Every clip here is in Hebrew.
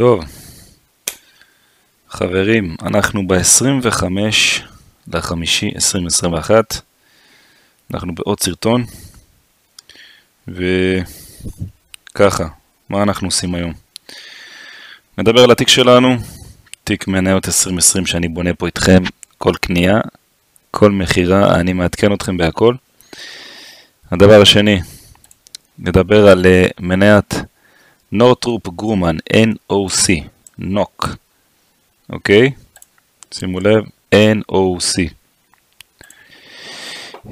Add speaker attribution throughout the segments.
Speaker 1: טוב, חברים, אנחנו ב-25 לחמישי 2021, אנחנו בעוד סרטון, וככה, מה אנחנו עושים היום? נדבר על התיק שלנו, תיק מניות 2020 שאני בונה פה איתכם, כל קנייה, כל מכירה, אני מעדכן אתכם בהכל. הדבר השני, נדבר על אה, מניית Northrop Grumman, NOC, NOC, אוקיי? שימו לב, NOC.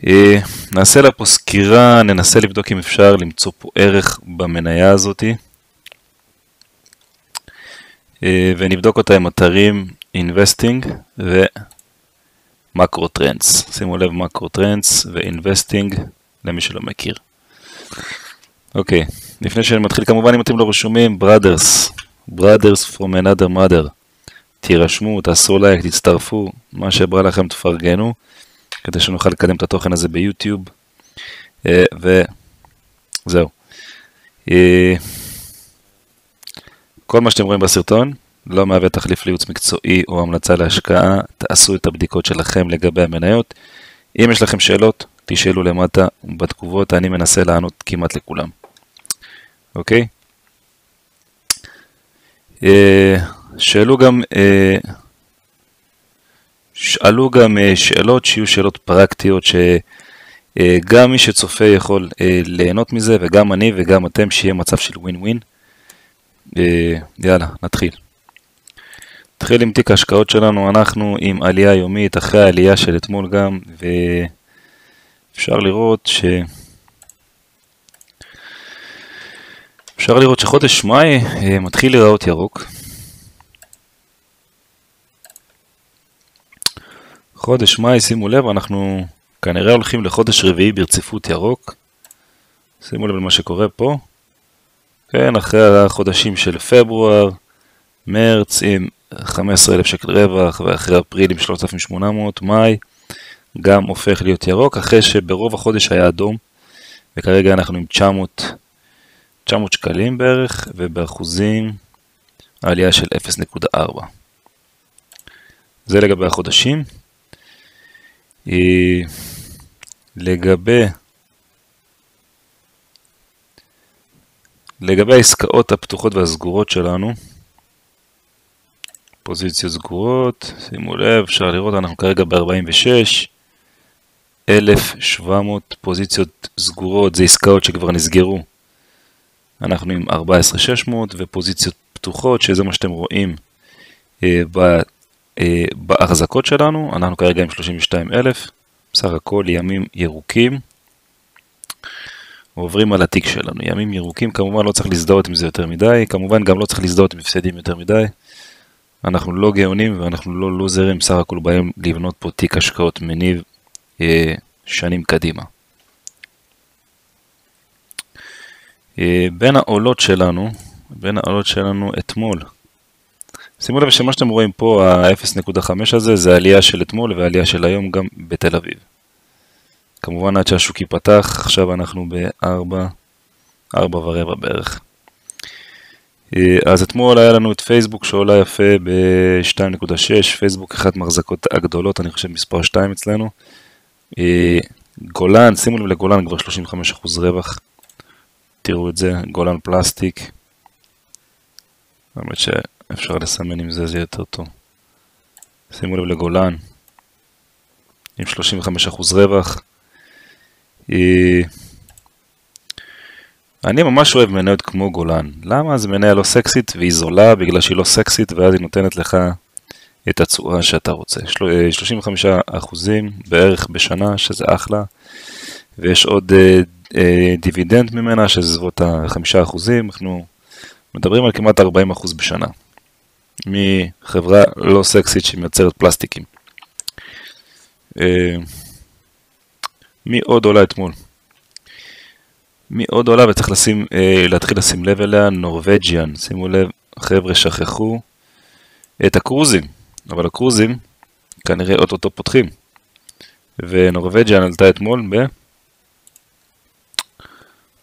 Speaker 1: אה, נעשה לה פה סקירה, ננסה לבדוק אם אפשר למצוא פה ערך במניה הזאתי. אה, ונבדוק אותה עם אתרים Investing ו Macrotrends. שימו לב Macrotrends ו Investing למי שלא מכיר. אוקיי, לפני שאני מתחיל כמובן אם אתם לא רשומים, brothers, brothers from another mother. תירשמו, תעשו לייק, תצטרפו, מה שבא לכם תפרגנו, כדי שנוכל לקדם את התוכן הזה ביוטיוב. אה, וזהו. אה, כל מה שאתם רואים בסרטון לא מהווה תחליף לייעוץ מקצועי או המלצה להשקעה, תעשו את הבדיקות שלכם לגבי המניות. אם יש לכם שאלות, תשאלו למטה, בתגובות אני מנסה לענות כמעט לכולם. אוקיי? אה, שאלו גם, אה, שאלו גם אה, שאלות שיהיו שאלות פרקטיות שגם מי שצופה יכול ליהנות מזה וגם אני וגם אתם שיהיה מצב של ווין ווין. יאללה, נתחיל. נתחיל עם תיק ההשקעות שלנו, אנחנו עם עלייה יומית אחרי העלייה של אתמול גם, ואפשר לראות ש... אפשר לראות שחודש מאי אה, מתחיל להיראות ירוק. חודש מאי, שימו לב, אנחנו כנראה הולכים לחודש רביעי ברציפות ירוק. שימו לב למה שקורה פה. כן, אחרי החודשים של פברואר, מרץ עם 15,000 שקל רווח, ואחרי אפריל עם 3,800, מאי גם הופך להיות ירוק, אחרי שברוב החודש היה אדום, וכרגע אנחנו עם 900 900 שקלים בערך, ובאחוזים העלייה של 0.4. זה לגבי החודשים. אה, לגבי לגבי העסקאות הפתוחות והסגורות שלנו, פוזיציות סגורות, שימו לב, אפשר לראות, אנחנו כרגע ב-46, 1,700 פוזיציות סגורות, זה עסקאות שכבר נסגרו אנחנו עם 14,600 ופוזיציות פתוחות, שזה מה שאתם רואים אה, ב, אה, בהחזקות שלנו, אנחנו כרגע עם 32,000, בסך הכל ימים ירוקים. עוברים על התיק שלנו, ימים ירוקים, כמובן לא צריך להזדהות עם זה יותר מדי, כמובן גם לא צריך להזדהות עם הפסדים יותר מדי. אנחנו לא גאונים ואנחנו לא לוזרים, בסך הכל באים לבנות פה תיק השקעות מניב אה, שנים קדימה. אה, בין העולות שלנו, בין העולות שלנו אתמול. שימו לב שמה שאתם רואים פה, ה-0.5 הזה, זה עלייה של אתמול ועלייה של היום גם בתל אביב. כמובן עד שהשוק ייפתח, עכשיו אנחנו ב-4, 4 ורבע בערך. אה, אז אתמול היה לנו את פייסבוק שעולה יפה ב-2.6, פייסבוק אחת מהחזקות הגדולות, אני חושב מספר 2 אצלנו. אה, גולן, שימו לב לגולן כבר 35% רווח. תראו את זה, גולן פלסטיק. באמת שאפשר לסמן עם זה, זה יותר טוב. שימו לב לגולן, עם 35% רווח. אה, אני ממש אוהב מניות כמו גולן. למה? זה מניה לא סקסית והיא זולה בגלל שהיא לא סקסית ואז היא נותנת לך את התשואה שאתה רוצה. 35% בערך בשנה, שזה אחלה. ויש עוד אה, אה, דיבידנד ממנה, סביבות ה-5%, אנחנו מדברים על כמעט 40% בשנה, מחברה לא סקסית שמייצרת פלסטיקים. אה, מי עוד עולה אתמול? מי עוד עולה וצריך לשים, אה, להתחיל לשים לב אליה? נורבג'יאן, שימו לב, חבר'ה שכחו את הקרוזים, אבל הקרוזים כנראה אוטוטו פותחים. ו Norwegian עלתה אתמול ב...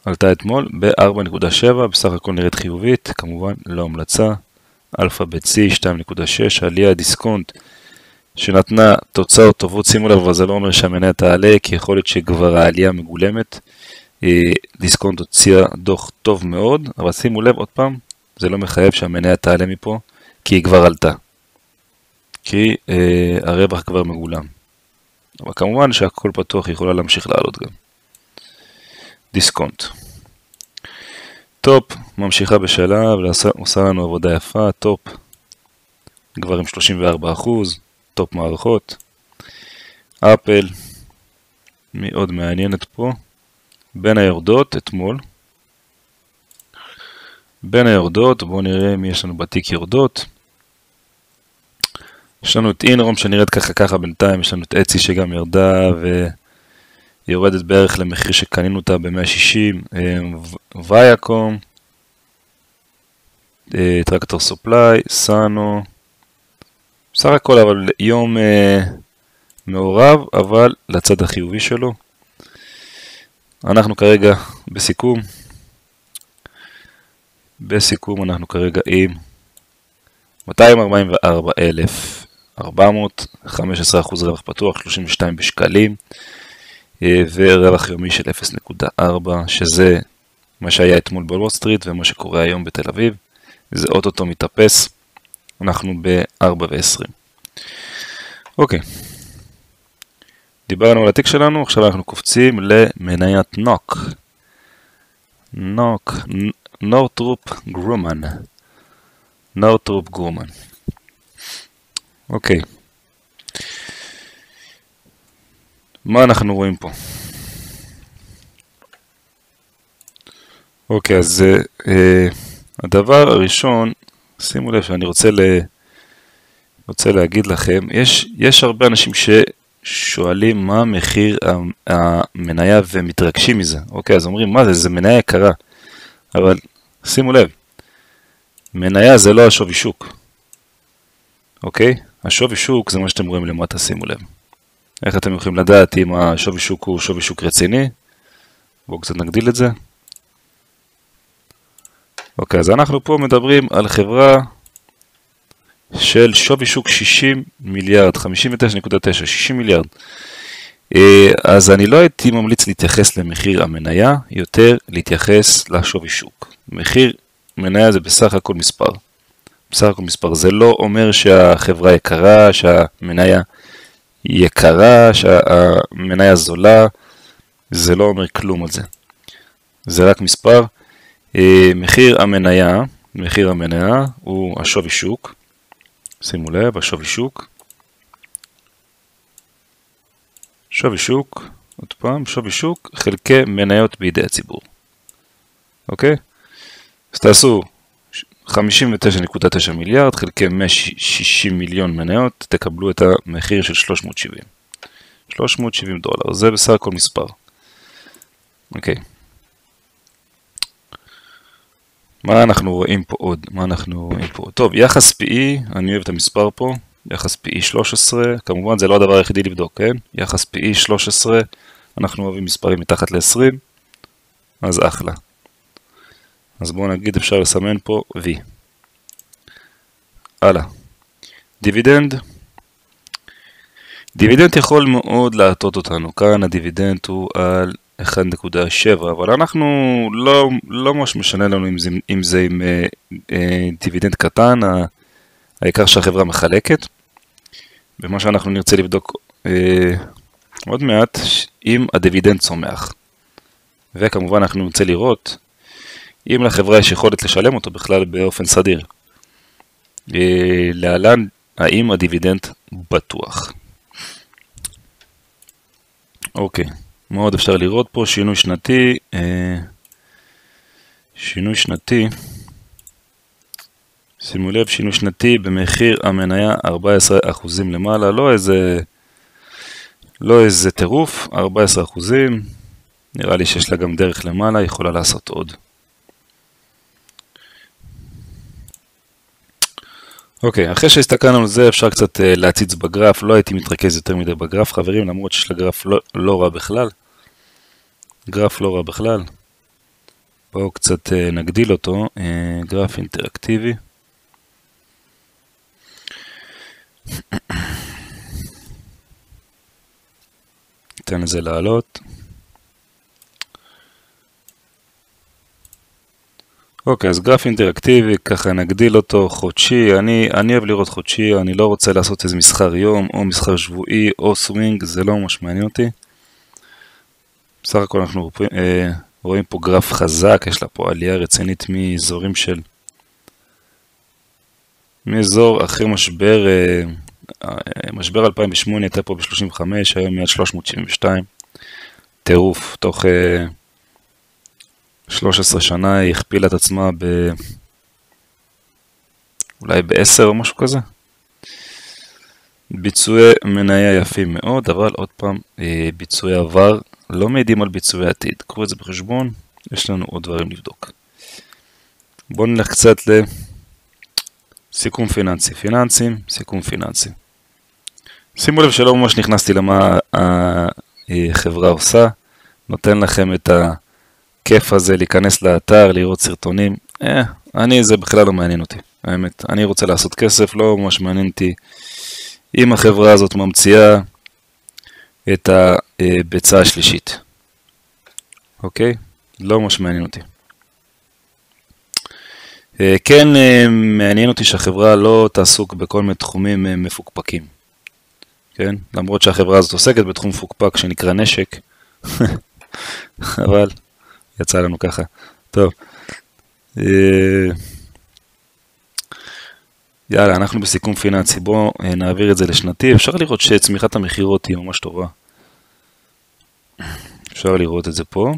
Speaker 1: עלתה אתמול ב-4.7, בסך הכל נראית חיובית, כמובן לא המלצה, Alphabet C 2.6, עלייה דיסקונט שנתנה תוצאות טובות, שימו לב, אבל זה לא אומר שהמניה תעלה, כי יכול להיות שכבר העלייה מגולמת. אה, דיסקונט הוציאה דוח טוב מאוד, אבל שימו לב עוד פעם, זה לא מחייב שהמניה תעלה מפה, כי היא כבר עלתה. כי אה, הרווח כבר מגולם. אבל כמובן שהכל פתוח, היא יכולה להמשיך לעלות גם. דיסקונט. טופ ממשיכה בשלב, עושה לנו עבודה יפה, טופ כבר עם 34%, טופ מערכות. אפל, מאוד מעניינת פה, בין היורדות אתמול. בין היורדות, בואו נראה מי יש לנו בתיק יורדות. יש לנו את אינרום שנראית ככה ככה בינתיים, יש לנו את אצי שגם ירדה ויורדת בערך למחיר שקנינו אותה ב-160, ויאקום, טרקטור סופליי, סאנו, בסך הכל אבל יום אה, מעורב, אבל לצד החיובי שלו. אנחנו כרגע בסיכום, בסיכום אנחנו כרגע עם 244,000 400, 15% רווח פתוח, 32 בשקלים, אה, ורווח יומי של 0.4, שזה מה שהיה אתמול בוול סטריט ומה שקורה היום בתל אביב, זה אוטוטו מתאפס, אנחנו ב-4 ו-20. אוקיי, דיברנו על התיק שלנו, עכשיו אנחנו קופצים למניית NOC. NOC, Northrop Grumman. Northrop Grumman. אוקיי. מה אנחנו רואים פה? אוקיי, אז אה, הדבר הראשון, שימו לב שאני רוצה, ל... רוצה להגיד לכם, יש, יש הרבה אנשים ששואלים מה מחיר המניה ומתרגשים מזה. אוקיי, אז אומרים, מה זה, זה מניה יקרה. אבל שימו לב, מניה זה לא השווי שוק. אוקיי? השווי שוק זה מה שאתם רואים למטה, שימו לב. איך אתם יכולים לדעת אם השווי שוק הוא שווי שוק רציני? בואו קצת נגדיל את זה. אוקיי, אז אנחנו פה מדברים על חברה של שווי שוק 60 מיליארד, 59.9, 60 מיליארד. אה, אז אני לא הייתי ממליץ להתייחס למחיר המניה, יותר להתייחס לשווי שוק. מחיר מניה זה בסך הכל מספר. בסך הכל מספר. זה לא אומר שהחברה יקרה, שהמניה יקרה, שהמניה זולה, זה לא אומר כלום על זה. זה רק מספר. אה, מחיר המניה, מחיר המניה הוא השווי שוק. שימו לב, השווי שוק. שווי שוק, עוד פעם, שווי שוק חלקי מניות בידי הציבור. אוקיי? אז תעשו 59.9 מיליארד חלקי 160 מיליון מניות, תקבלו את המחיר של 370. 370 דולר, זה בסך הכל מספר. אוקיי. מה אנחנו רואים פה עוד? מה אנחנו רואים פה? טוב, יחס PE, אני אוהב את המספר פה, יחס PE 13, כמובן זה לא הדבר היחידי לבדוק, כן? יחס PE 13, אנחנו אוהבים מספרים מתחת ל-20, אז אחלה. אז בואו נגיד אפשר לסמן פה V. הלאה. דיבידנד. דיבידנד יכול מאוד להטות אותנו. כאן הדיבידנד הוא על 1.7, אבל אנחנו לא, לא ממש משנה לנו אם זה, אם זה עם אה, אה, דיבידנד קטן, העיקר שהחברה מחלקת. ומה שאנחנו נרצה לבדוק אה, עוד מעט, אם הדיבידנד צומח. וכמובן אנחנו נרצה לראות אם לחברה יש יכולת לשלם אותו בכלל באופן סדיר. אה, להלן, האם הדיבידנד בטוח. אוקיי, מה עוד אפשר לראות פה? שינוי שנתי. אה, שינוי שנתי. שימו לב, שינוי שנתי במחיר המניה 14% למעלה, לא איזה, לא איזה טירוף, 14%. נראה לי שיש לה גם דרך למעלה, יכולה לעשות עוד. אוקיי, okay, אחרי שהסתכלנו על זה אפשר קצת uh, להציץ בגרף, לא הייתי מתרכז יותר מדי בגרף חברים, למרות שיש לגרף לא, לא רע בכלל. גרף לא רע בכלל. בואו קצת uh, נגדיל אותו, uh, גרף אינטראקטיבי. ניתן לזה לעלות. אוקיי, אז גרף אינטראקטיבי, ככה נגדיל אותו חודשי, אני, אני אוהב לראות חודשי, אני לא רוצה לעשות איזה מסחר יום, או מסחר שבועי, או סווינג, זה לא ממש מעניין אותי. בסך הכל אנחנו אה, רואים פה גרף חזק, יש לה פה עלייה רצינית מאזורים של... מאזור אחרי משבר, אה, אה משבר 2008 הייתה פה ב-35, היום מעל 372, טירוף, תוך... אה, 13 שנה היא הכפילה את עצמה ב... אולי ב-10 או משהו כזה. ביצועי מניה יפים מאוד, אבל עוד פעם, אה, ביצועי עבר לא מעידים על ביצועי עתיד. קחו את זה בחשבון, יש לנו עוד דברים לבדוק. בואו נלך קצת לסיכום פיננסי. פיננסים, סיכום פיננסי. שימו לב שלא ממש נכנסתי למה החברה עושה, נותן לכם את ה... הכיף הזה להיכנס לאתר, לראות סרטונים, אה, אני, זה בכלל לא מעניין אותי, האמת. אני רוצה לעשות כסף, לא ממש מעניין אותי אם החברה הזאת ממציאה את הביצה השלישית. אוקיי? לא ממש מעניין אותי. אה, כן אה, מעניין אותי שהחברה לא תעסוק בכל מיני תחומים אה, מפוקפקים. כן? למרות שהחברה הזאת עוסקת בתחום מפוקפק שנקרא נשק, אבל יצא לנו ככה. טוב. אה, יאללה, אנחנו בסיכום פיננסי. בואו אה, נעביר את זה לשנתי. אפשר לראות שצמיחת המכירות היא ממש טובה. אפשר לראות את זה פה.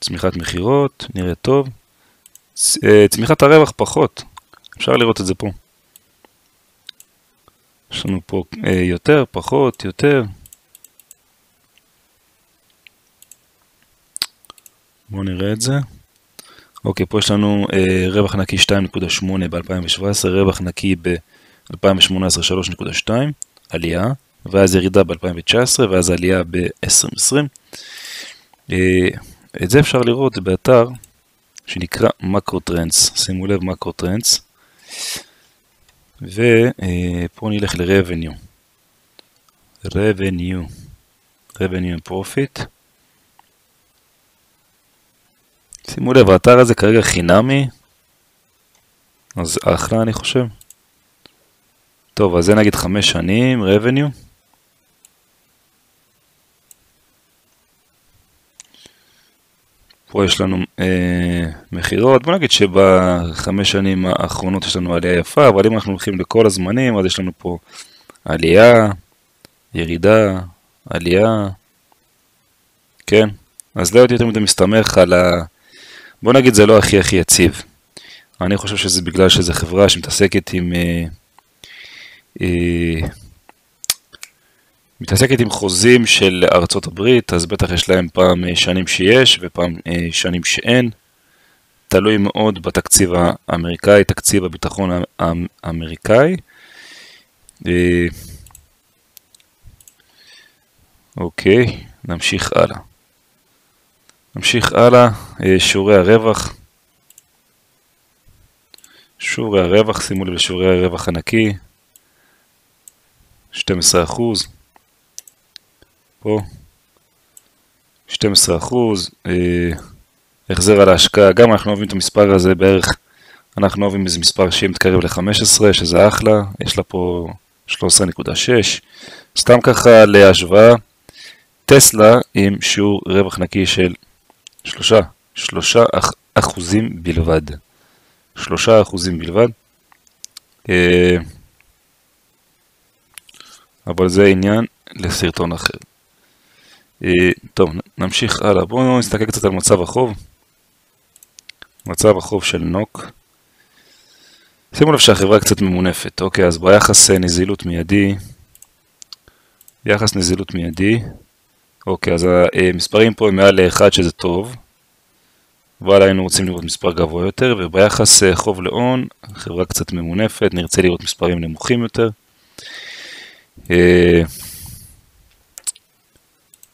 Speaker 1: צמיחת מכירות, נראה טוב. אה, צמיחת הרווח פחות. אפשר לראות את זה פה. יש לנו פה יותר, פחות, יותר. בואו נראה את זה. אוקיי, פה יש לנו אה, רווח נקי 2.8 ב-2017, רווח נקי ב-2018 3.2, עלייה, ואז ירידה ב-2019, ואז עלייה ב-2020. אה, את זה אפשר לראות באתר שנקרא Macrotrends, שימו לב Macrotrends, ופה אה, נלך ל-revenue, revenue, revenue and profit. שימו לב, האתר הזה כרגע חינמי, אז אחלה אני חושב. טוב, אז זה נגיד חמש שנים, revenue. פה יש לנו אה, מכירות, בוא נגיד שבחמש שנים האחרונות יש לנו עלייה יפה, אבל אם אנחנו הולכים לכל הזמנים, אז יש לנו פה עלייה, ירידה, עלייה, כן? אז לא יותר מדי מסתמך על ה... בוא נגיד זה לא הכי הכי יציב. אני חושב שזה בגלל שזו חברה שמתעסקת עם... אה, אה, מתעסקת עם חוזים של ארצות הברית, אז בטח יש להם פעם אה, שנים שיש ופעם שנים שאין. תלוי מאוד בתקציב האמריקאי, תקציב הביטחון האמריקאי. אוקיי, נמשיך הלאה. נמשיך הלאה, אה, שיעורי הרווח. שיעורי הרווח, שימו לב לשיעורי הרווח הנקי, 12 אחוז, פה, 12 אחוז, אה, החזר על ההשקעה, גם אנחנו אוהבים את המספר הזה בערך, אנחנו אוהבים איזה מספר שמתקרב ל-15, שזה אחלה, יש לה פה 13.6, סתם ככה להשוואה, טסלה עם שיעור רווח נקי של שלושה, שלושה אח, אחוזים בלבד. שלושה אחוזים בלבד. אה, אבל זה עניין לסרטון אחר. אה, טוב, נמשיך הלאה. בואו נסתכל קצת על מצב החוב. מצב החוב של נוק. שימו לב שהחברה קצת ממונפת. אוקיי, אז ביחס נזילות מיידי, יחס נזילות מיידי, אוקיי, אז המספרים פה הם מעל ל-1 שזה טוב, אבל היינו רוצים לראות מספר גבוה יותר, וביחס אה, חוב להון, חברה קצת ממונפת, נרצה לראות מספרים נמוכים יותר. אה,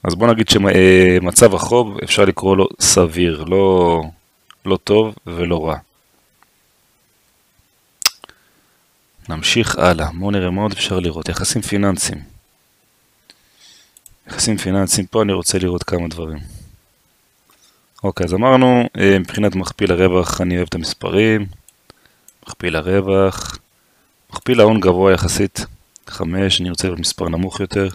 Speaker 1: אז בוא נגיד שמצב החוב אפשר לקרוא לו סביר, לא, לא טוב ולא רע. נמשיך הלאה, בואו נראה מה עוד אפשר לראות, יחסים פיננסיים. יחסים פיננסיים, פה אני רוצה לראות כמה דברים. אוקיי, אז אמרנו, אה, מבחינת מכפיל הרווח אני אוהב את המספרים, מכפיל הרווח, מכפיל ההון גבוה יחסית, 5, אני רוצה מספר נמוך יותר.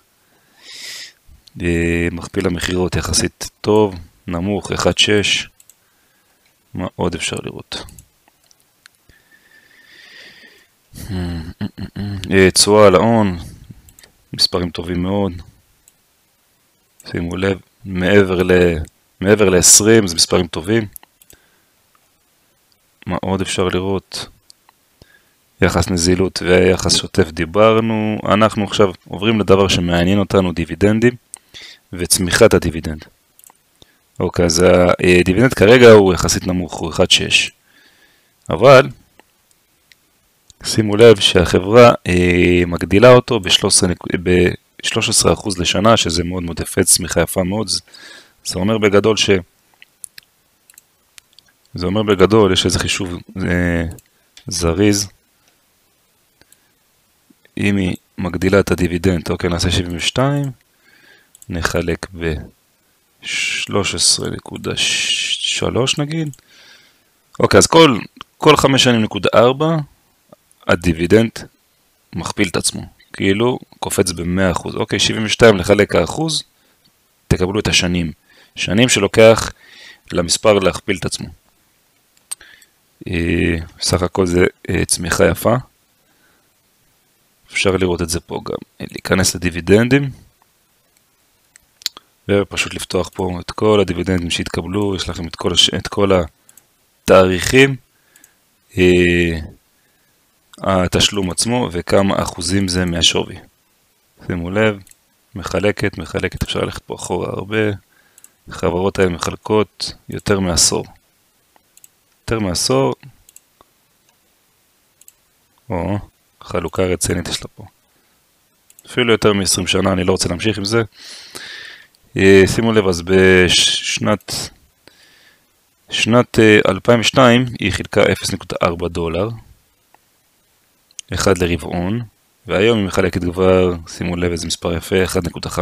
Speaker 1: אה, מכפיל המכירות יחסית טוב, נמוך, 1.6. מה עוד אפשר לראות? אה, תשואה על ההון, מספרים טובים מאוד. שימו לב, מעבר ל... מעבר ל-20 זה מספרים טובים. מה עוד אפשר לראות? יחס נזילות ויחס שוטף דיברנו. אנחנו עכשיו עוברים לדבר שמעניין אותנו, דיבידנדים וצמיחת הדיבידנד. אוקיי, אז הדיבידנד כרגע הוא יחסית נמוך, הוא 1.6. אבל שימו לב שהחברה אה, מגדילה אותו ב-13% לשנה, שזה מאוד מאוד יפה, צמיחה יפה מאוד. זה אומר בגדול ש... זה אומר בגדול, יש איזה חישוב אה, זריז. אם היא מגדילה את הדיבידנד, אוקיי, נעשה 72, נחלק ב-13.3 נגיד. אוקיי, אז כל, כל 5 שנים נקודה 4, הדיבידנד מכפיל את עצמו. כאילו, קופץ ב-100%. אוקיי, 72 לחלק האחוז, תקבלו את השנים. שנים שלוקח למספר להכפיל את עצמו. אה, סך הכל זה אה, צמיחה יפה. אפשר לראות את זה פה גם. להיכנס לדיבידנדים. ופשוט לפתוח פה את כל הדיבידנדים שהתקבלו, יש לכם את כל, הש... את כל התאריכים, אה, התשלום עצמו וכמה אחוזים זה מהשווי. שימו לב, מחלקת, מחלקת, אפשר ללכת פה אחורה הרבה. החברות האלה מחלקות יותר מעשור. יותר מעשור, או חלוקה רצינית יש לה פה. אפילו יותר מ-20 שנה, אני לא רוצה להמשיך עם זה. אה, שימו לב, אז בשנת שנת 2002 אה, היא חילקה 0.4 דולר, אחד לרבעון, והיום היא מחלקת כבר, שימו לב איזה מספר יפה, 1.5,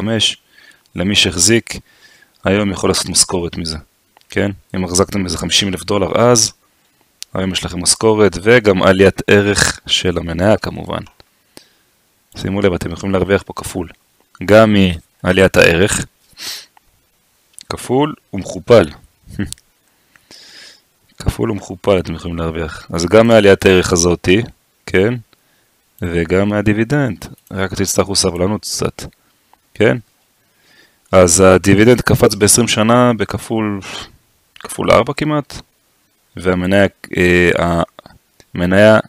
Speaker 1: למי שהחזיק, היום יכול לעשות משכורת מזה, כן? אם החזקתם איזה 50 אלף דולר אז, היום יש לכם משכורת וגם עליית ערך של המניה כמובן. שימו לב, אתם יכולים להרוויח פה כפול. גם מעליית הערך, כפול ומכופל. כפול ומכופל אתם יכולים להרוויח. אז גם מעליית הערך הזאתי, כן? וגם מהדיבידנד. רק תצטרכו סבלנות קצת, כן? אז הדיבידנד קפץ ב-20 שנה בכפול כפול 4 כמעט, והמניה אה, המניה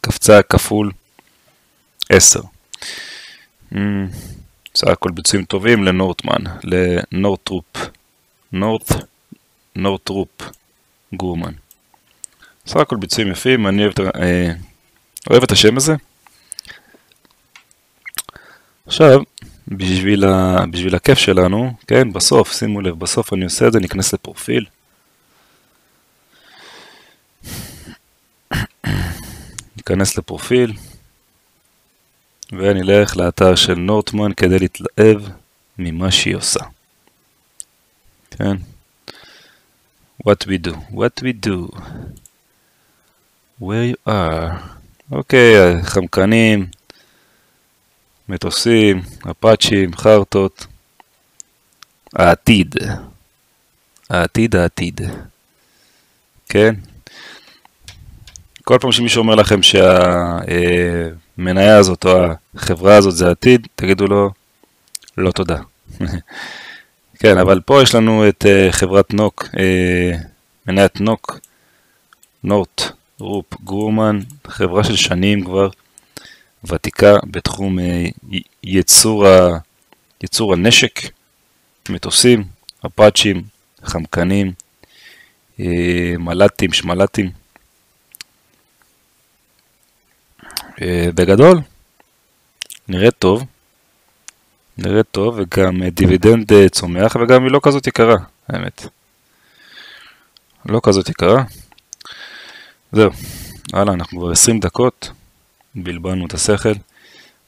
Speaker 1: קפצה כפול 10. Mm, סך הכל ביצועים טובים לנורטמן, לנורטרופ, נורט, נורטרופ גורמן. סך הכל ביצועים יפים, אני אוהב, אה, אוהב את השם הזה. עכשיו, בשביל, ה... בשביל הכיף שלנו, כן, בסוף, שימו לב, בסוף אני עושה את זה, ניכנס לפרופיל. ניכנס לפרופיל, ונלך לאתר של נורטמן כדי להתלהב ממה שהיא עושה. כן? What we do, what we do, where you are. אוקיי, okay, חמקנים, מטוסים, אפאצ'ים, חרטות. העתיד. העתיד העתיד. כן? כל פעם שמישהו אומר לכם שהמניה הזאת או החברה הזאת זה העתיד, תגידו לו, לא תודה. כן, אבל פה יש לנו את אה, חברת נוק, אה, מניית נוק, נורט, רופ, גורמן, חברה של שנים כבר. ותיקה בתחום אה, ייצור, ה... ייצור הנשק, מטוסים, אפאצ'ים, חמקנים, אה, מל"טים, שמל"טים. אה, בגדול, נראית טוב, נראית טוב וגם דיבידנד צומח וגם היא לא כזאת יקרה, האמת. לא כזאת יקרה. זהו, הלאה, אנחנו כבר 20 דקות. בלבלנו את השכל.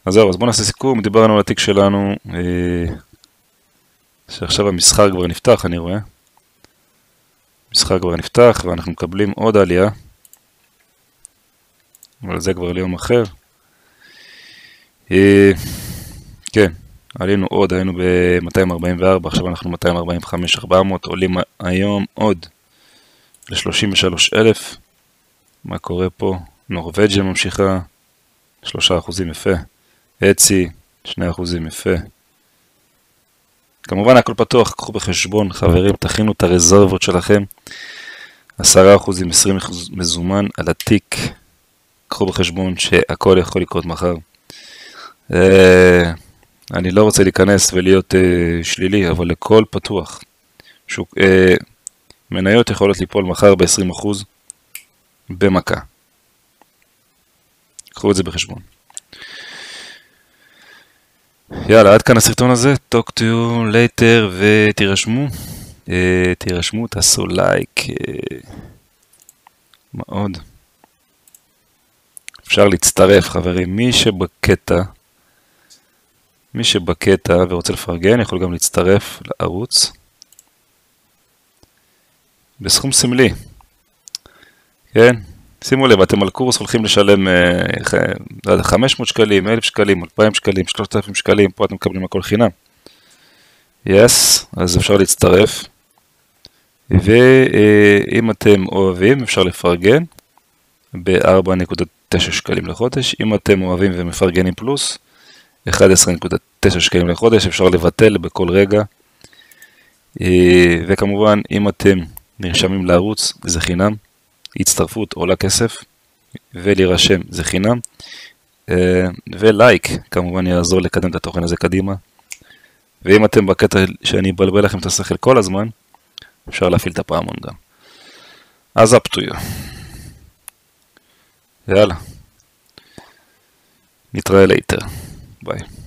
Speaker 1: אז זהו, אז בואו נעשה סיכום, דיברנו על התיק שלנו, אה, שעכשיו המשחק כבר נפתח, אני רואה. המשחק כבר נפתח, ואנחנו מקבלים עוד עלייה. אבל זה כבר ליום אחר. אה, כן, עלינו עוד, היינו ב-244, עכשיו אנחנו 245-400, עולים היום עוד ל-33,000. מה קורה פה? נורבג'יה ממשיכה, 3% יפה. אצי, 2% יפה. כמובן הכל פתוח, קחו בחשבון, חברים, תכינו את הרזרבות שלכם. 10%, 20% מזומן על התיק. קחו בחשבון שהכל יכול לקרות מחר. אה, אני לא רוצה להיכנס ולהיות uh, שלילי, אבל לכל פתוח. שוק, uh, מניות יכולות ליפול מחר ב-20% במכה. קחו את זה בחשבון. יאללה, עד כאן הסרטון הזה, talk to you later ותירשמו, uh, תירשמו, תעשו לייק, uh, מה עוד? אפשר להצטרף חברים, מי שבקטע מי שבקטע ורוצה לפרגן יכול גם להצטרף לערוץ בסכום סמלי. כן? שימו לב, אתם על קורס הולכים לשלם 500 אה, שקלים, 1,000 שקלים, 2,000 שקלים, 3,000 שקלים, פה אתם מקבלים הכל חינם. יס, אז אפשר להצטרף. ואם אתם אוהבים, אפשר לפרגן ב-4.9 שקלים לחודש. אם אתם אוהבים ומפרגנים פלוס, 11.9 שקלים לחודש, אפשר לבטל בכל רגע. אה, וכמובן, אם אתם נרשמים לערוץ, זה חינם. הצטרפות עולה כסף, ולהירשם זה חינם. אה, ולייק, כמובן יעזור לקדם את התוכן הזה קדימה. ואם אתם בקטע שאני אבלבל לכם את השכל כל הזמן, אפשר להפעיל את הפעמון גם. אז up to you. יאללה. נתראה later. Bye.